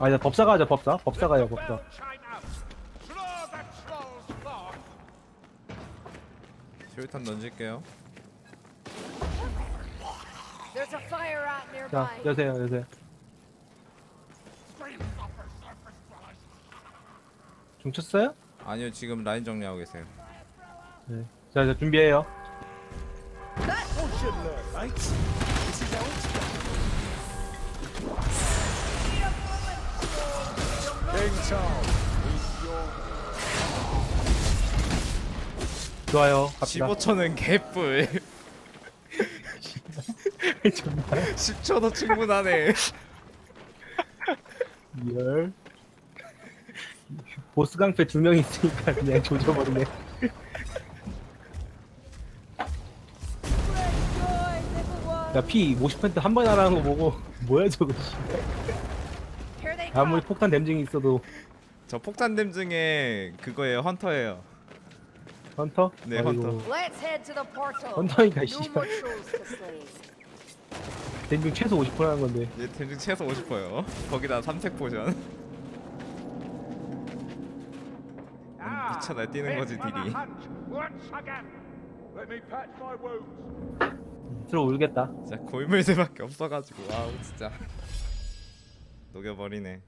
아니 법사가 하자 법사 법사 가요 법사 that troll's clock. 수류탄 던질게요. There's a fire out 자 nearby. 여세요 여세요 중 쳤어요? 아니요 지금 라인 정리하고 계세요. 네. 자, 자 준비해요 좋아요. 갑시다. 15초는 개뿔. 정말 10초도 충분하네. 열. 보스 강패 두 명 있으니까 그냥 조져버리네. 야 피 50%한 번에 날아가는 거 보고 뭐야 저거 아무리. 폭탄 댐증이 있어도 저 폭탄 댐증에 그거예요 헌터예요. 헌터? 네, 헌터. Let's head to the portal. 헌터니까 No 씨발 more trolls to slay. 댐증 최소 50% 하는 건데 얘 댐증 최소 50%요. 거기다 삼색 포션. 아, 미쳐 날뛰는 거지 딜이. 드러눕겠다 진짜 고인물들밖에 없어가지고 와우 진짜 녹여버리네.